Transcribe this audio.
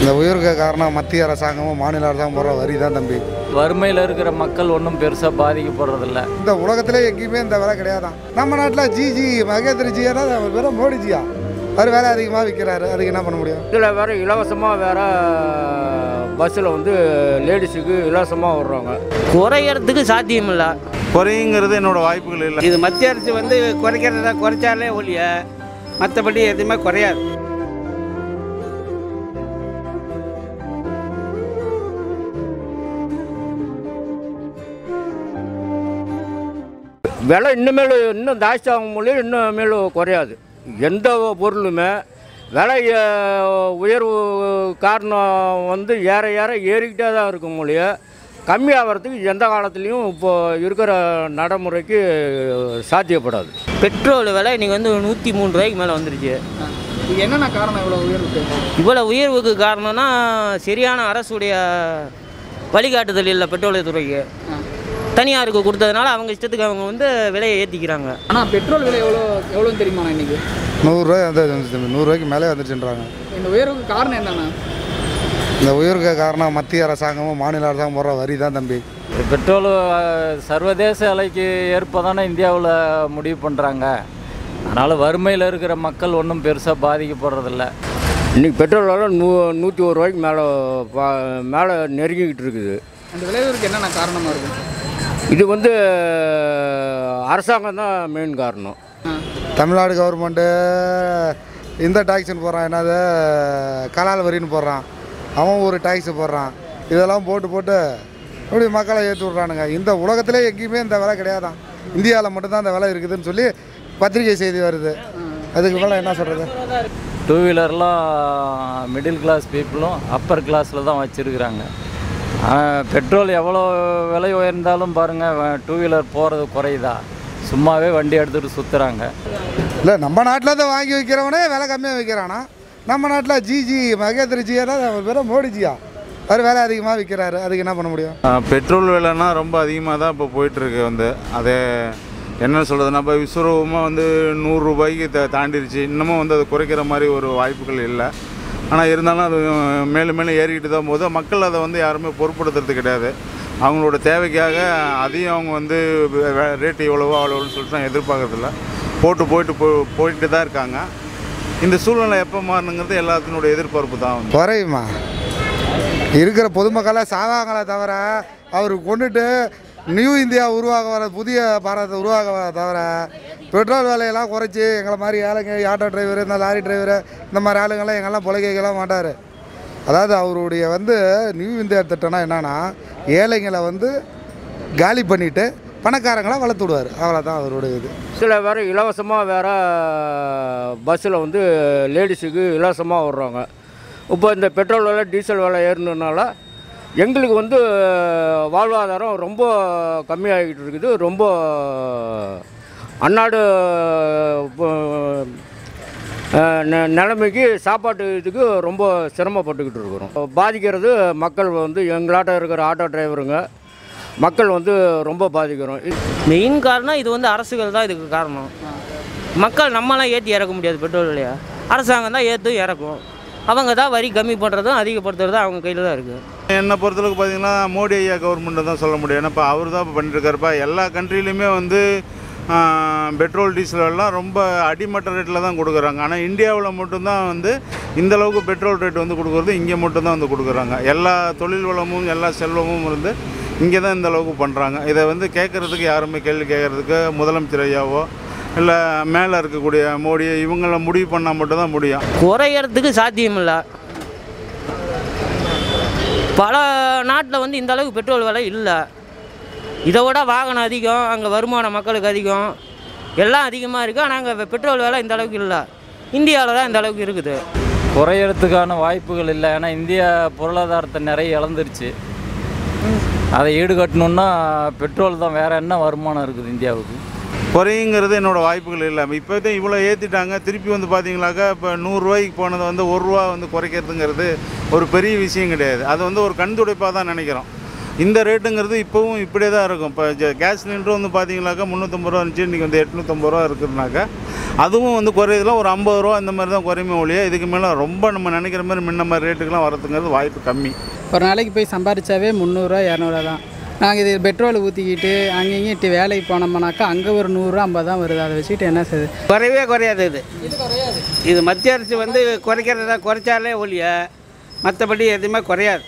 இந்த உயர்வுக்கு காரணம் மத்திய அரசாங்கமும் மாநில அரசாங்கம் போடுற வரி தான் தம்பி. வறுமையில் இருக்கிற மக்கள் ஒன்றும் பெருசாக பாதிக்கப்படுறதில்ல. இந்த உலகத்திலே எங்கேயுமே இந்த விலை கிடையாதான். நம்ம நாட்டில் ஜிஜி மகேந்திர ஜியா வெறும் மோடிஜியா? அவர் வேலை அதிகமாக விற்கிறாரு அதுக்கு என்ன பண்ண முடியும்? இதில் வேறு இலவசமாக வேறு பஸ்ஸில் வந்து லேடிஸுக்கு இலவசமாக விட்றாங்க குறையறதுக்கு சாத்தியம் இல்லை குறையுங்கிறது என்னோட வாய்ப்புகள் இல்லை. இது மத்திய அரசு வந்து குறைக்கிறதா குறைச்சாலே ஒழிய மற்றபடி எதுவுமே குறையாது. விலை இன்னுமேல் இன்னும் ஜாஸ்தி ஆகும் முடியும் இன்னும் மேலும் குறையாது. எந்த பொருளுமே விலை உயர்வு காரணம் வந்து ஏற ஏற ஏறிக்கிட்டே தான் இருக்கும் மொழிய கம்மியாகிறதுக்கு எந்த காலத்துலேயும் இப்போ இருக்கிற நடைமுறைக்கு சாத்தியப்படாது. பெட்ரோல் விலை இன்னைக்கு வந்து நூற்றி மூணு ரூபாய்க்கு மேலே வந்துருச்சு. இது என்னென்ன காரணம் இவ்வளோ உயர்வுக்கு இவ்வளோ உயர்வுக்கு காரணம்னா சரியான அரசுடைய வழிகாட்டுதல் இல்லை பெட்ரோல் துறைக்கு தனியாருக்கு கொடுத்ததுனால அவங்க இஷ்டத்துக்கு அவங்க வந்து விலையை ஏற்றிக்கிறாங்க ஆனால் பெட்ரோல் விலை எவ்வளோ எவ்வளோன்னு தெரியுமாண்ணா இன்னைக்கு? நூறுரூவா வந்து நூறுரூவாய்க்கு மேலே வந்துச்சுன்றாங்க. இந்த உயர்வுக்கு காரணம் என்னண்ணா? இந்த உயர்வுக்கு காரணம் மத்திய அரசாங்கமும் மாநில அரசாங்கம் போடுற வரி தான் தம்பி. பெட்ரோல் சர்வதேச விலைக்கு ஏற்பதானே இந்தியாவில் முடிவு பண்ணுறாங்க அதனால் வறுமையில் இருக்கிற மக்கள் ஒன்றும் பெருசாக பாதிக்கப்படுறதில்ல. இன்றைக்கி பெட்ரோல் விலை நூ நூற்றி ஒரு ரூபாய்க்கு மேலே பா- மேலே நெருங்கிக்கிட்டு இருக்குது. அந்த விளைவுக்கு என்னென்ன காரணமாக இருக்கும்? இது வந்து அரசாங்கம் தான் மெயின் காரணம். தமிழ்நாடு கவர்மெண்ட்டு இந்த டாக்ஸ்னு போடுறான் என்னது கலால் வரின்னு போடுறான். அவன் ஒரு டாக்ஸ் போடுறான். இதெல்லாம் போட்டு போட்டு இப்படி மக்களை ஏற்றி விட்றானுங்க. இந்த உலகத்திலே எங்கேயுமே இந்த விலை கிடையாதான். இந்தியாவில் மட்டும்தான் இந்த விலை இருக்குதுன்னு சொல்லி பத்திரிகை செய்தி வருது. அதுக்கு மேலே என்ன சொல்கிறது டூ வீலர்லாம் மிடில் கிளாஸ் பீப்புளும் அப்பர் கிளாஸில் தான் வச்சுருக்குறாங்க. பெட்ரோல் எவ்வளோ விலை உயர்ந்தாலும் பாருங்கள் டூ வீலர் போகிறது குறையுதா? சும்மாவே வண்டி எடுத்துகிட்டு சுற்றுறாங்க இல்லை நம்ம நாட்டில் தான் வாங்கி வைக்கிறவனே விலை கம்மியாக வைக்கிறானா? நம்ம நாட்டில் ஜிஜி மகேந்திர ஜியா வெறும் மோடிஜியா. அவர் விலை அதிகமாக விற்கிறாரு அதுக்கு என்ன பண்ண முடியும்? பெட்ரோல் விலைன்னா ரொம்ப அதிகமாக தான் இப்போ போயிட்டுருக்கு வந்து. அதே என்ன சொல்கிறதுனா இப்போ விஸ்வரூபமாக வந்து நூறுரூபாய்க்கு த தாண்டிருச்சு. இன்னமும் வந்து அது குறைக்கிற மாதிரி ஒரு வாய்ப்புகள் இல்லை. ஆனால் இருந்தாலும் அது மேலும் மேலும் ஏறிக்கிட்டு தான் போது மக்கள் அதை வந்து யாருமே பொருட்படுத்துறது கிடையாது. அவங்களோட தேவைக்காக அதையும் அவங்க வந்து ரேட்டு எவ்வளவோ அவ்வளோன்னு சொல்லிட்டு நான் எதிர்பார்க்கறதில்ல போட்டு போயிட்டு போ போயிட்டு தான் இருக்காங்க. இந்த சூழ்நிலை எப்போ மாறணுங்கிறது எல்லாத்தினுடைய எதிர்பார்ப்பு தான் குறையுமா? இருக்கிற பொதுமக்களை சாவாங்களே தவிர அவர் கொண்டுட்டு நியூ இந்தியா உருவாக வர புதிய பாரதத்தை உருவாக வர தவிர பெட்ரோல் விலையெல்லாம் குறைச்சி எங்களை மாதிரி ஆளுங்க ஆட்டோ டிரைவர் இந்த லாரி டிரைவர் இந்த மாதிரி ஆளுங்கள்லாம் எங்கெல்லாம் பொழைக்கலாம் மாட்டார். அதாவது அவருடைய வந்து நியூ இந்தியா திட்டம்னா என்னென்னா ஏழைங்களை வந்து காலி பண்ணிவிட்டு பணக்காரங்களை வளர்த்து விடுவார். அவ்வளோதான் அவருடைய இது. சில வேறு இலவசமாக வேறு பஸ்ஸில் வந்து லேடிஸுக்கு இலவசமாக விடுறாங்க இப்போ இந்த பெட்ரோல் விலை டீசல் விலை ஏறினதுனால எங்களுக்கு வந்து வாழ்வாதாரம் ரொம்ப கம்மியாகிட்டு இருக்குது. ரொம்ப அன்னாடு நெ- நிலைமைக்கு சாப்பாட்டு இதுக்கு ரொம்ப சிரமப்பட்டுக்கிட்டு இருக்கிறோம். பாதிக்கிறது மக்கள் வந்து எங்களாட்டம் இருக்கிற ஆட்டோ டிரைவருங்க மக்கள் வந்து ரொம்ப பாதிக்கிறோம். மெயின் காரணம் இது வந்து அரசுகள் தான் இதுக்கு காரணம். மக்கள் நம்மளாம் ஏற்றி இறக்க முடியாது பெட்ரோல் விலையா. அரசாங்கம் தான் ஏற்றும் இறக்கும். அவங்க தான் வரி கம்மி பண்ணுறதும் அதிகப்படுத்துறதும் அவங்க கையில் தான் இருக்குது என்னை பொறுத்தளவுக்கு பார்த்தீங்கன்னா மோடி ஐயா கவர்மெண்ட்டை தான் சொல்ல முடியும். ஏன்னா இப்போ அவர் தான் இப்போ பண்ணிட்டுருக்காருப்பா எல்லா கண்ட்ரிலையுமே வந்து பெட்ரோல் டீசல் எல்லாம் ரொம்ப அடிமட்ட ரேட்டில் தான் கொடுக்குறாங்க. ஆனால் இந்தியாவில் மட்டும்தான் வந்து இந்த அளவுக்கு பெட்ரோல் ரேட் வந்து கொடுக்குறது இங்கே மட்டும்தான் வந்து கொடுக்குறாங்க. எல்லா தொழில் வளமும் எல்லா செல்வமும் இருந்து இங்கே தான் இந்த அளவுக்கு பண்ணுறாங்க இதை வந்து கேட்குறதுக்கு யாருமே கேள்வி கேட்குறதுக்கு முதலமைச்சர் ஐயாவோ இல்லை மேலே இருக்கக்கூடிய மோடி இவங்கள முடிவு பண்ணால் மட்டும்தான் முடியும். குறையறதுக்கு சாத்தியம் இல்லை பல நாட்டில் வந்து இந்த அளவுக்கு பெட்ரோல் விலை இல்லை. இதை விட வாகனம் அதிகம் அங்கே வருமானம் மக்களுக்கு அதிகம். எல்லாம் அதிகமாக இருக்குது ஆனால் அங்கே பெட்ரோல் விலை இந்த அளவுக்கு இல்லை. இந்தியாவில் தான் இந்த அளவுக்கு இருக்குது. குறையறதுக்கான வாய்ப்புகள் இல்லை. ஏன்னா இந்தியா பொருளாதாரத்தை நிறைய இழந்துருச்சு. அதை ஈடுகட்டணுன்னா பெட்ரோல் தான் வேறு என்ன வருமானம் இருக்குது இந்தியாவுக்கு? குறையுங்கிறது என்னோடய வாய்ப்புகள் இல்லை இப்போ தான் இவ்வளோ ஏற்றிட்டாங்க திருப்பி வந்து பார்த்தீங்களாக்கா இப்போ நூறுரூவாய்க்கு போனதை வந்து ஒரு ரூபா வந்து குறைக்கிறதுங்கிறது ஒரு பெரிய விஷயம் கிடையாது. அது வந்து ஒரு கண் துடைப்பாக தான் நினைக்கிறோம். இந்த ரேட்டுங்கிறது இப்போவும் இப்படியே தான் இருக்கும். இப்போ கேஸ் சிலிண்டர் வந்து பார்த்தீங்கன்னாக்கா முந்நூற்றம்பது ரூபா இருந்துச்சு. இன்றைக்கி வந்து எட்நூற்றம்பது ரூபா இருக்குதுனாக்கா அதுவும் வந்து குறையுதுல ஒரு ஐம்பது ரூபா இந்த மாதிரி தான் குறையுமே ஒழிய இதுக்கு மேலே ரொம்ப நம்ம நினைக்கிற மாதிரி முன்ன மாதிரி ரேட்டுக்கெலாம் வரதுங்கிறது வாய்ப்பு கம்மி. ஒரு நாளைக்கு போய் சம்பாதிச்சாவே முந்நூறுரூவா இரநூறுவா தான். நாங்கள் இது பெட்ரோல் ஊற்றிக்கிட்டு அங்கேயும் இட்டு வேலைக்கு போனோம்னாக்கா அங்கே ஒரு நூறுரூவா ஐம்பது தான் வருது. அதை வச்சுக்கிட்டு என்ன செய்யுது குறையவே குறையாது இது. இது மத்திய அரசு வந்து குறைக்கிறதா குறைச்சாலே ஒழிய மற்றபடி எதுவுமே குறையாது.